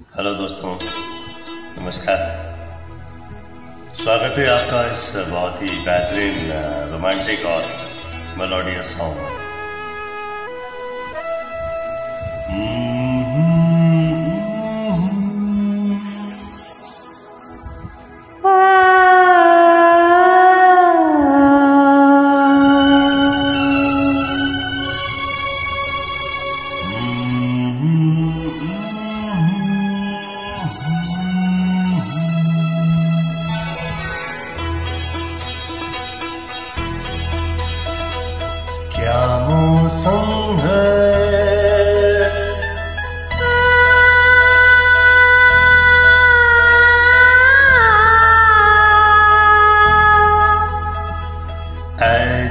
Hello दोस्तों नमस्कार। स्वागत है आपका इस बहुत ही बेहतरीन रोमांटिक और मेलोडियस सॉन्ग मौसम है।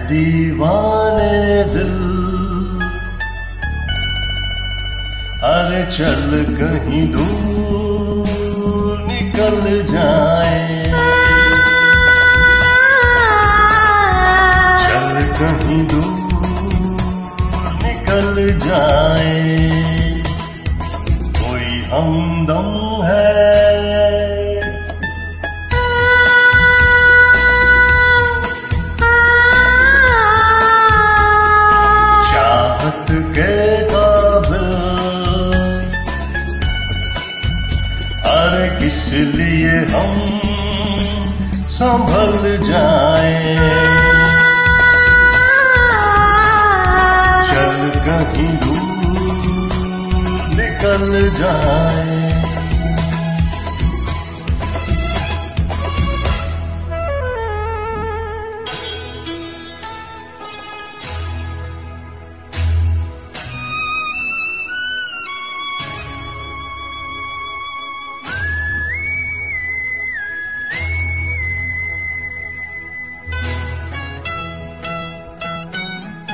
दीवाने दिल अरे चल कहीं दूर। जाए। कोई हमदम है। चाहत के काबिल अरे किस लिए हम संभल जाए? निकल जाए।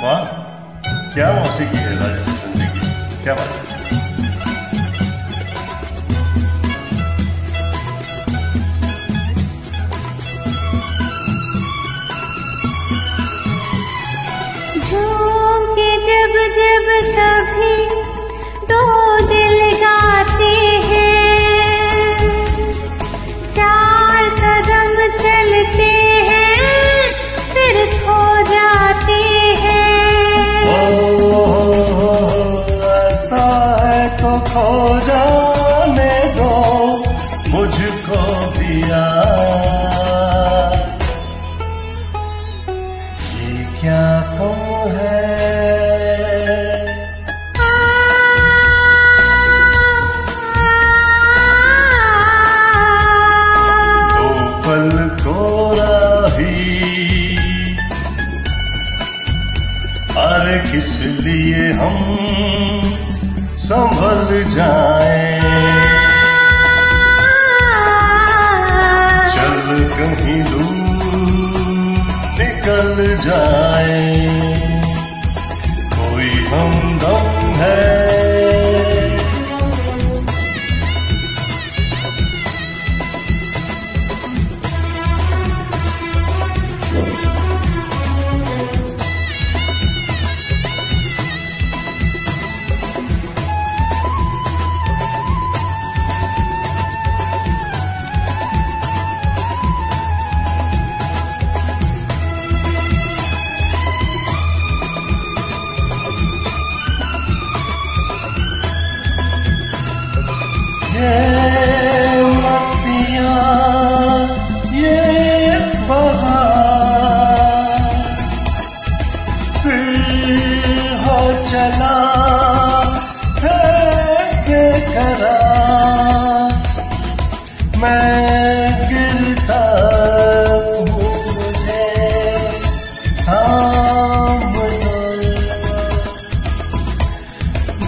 वाह क्या मौसीकी है राजेश संजय की? क्या बात है? निकल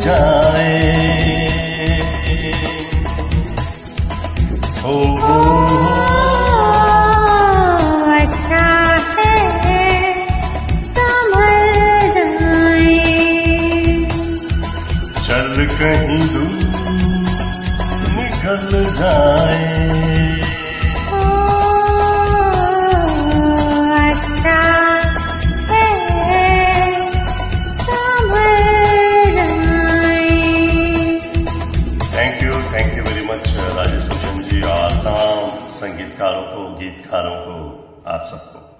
जाए। ओ, ओ, अच्छा है संभल जाए। चल कहीं दूर निकल जाए। गीतकारों को आप सबको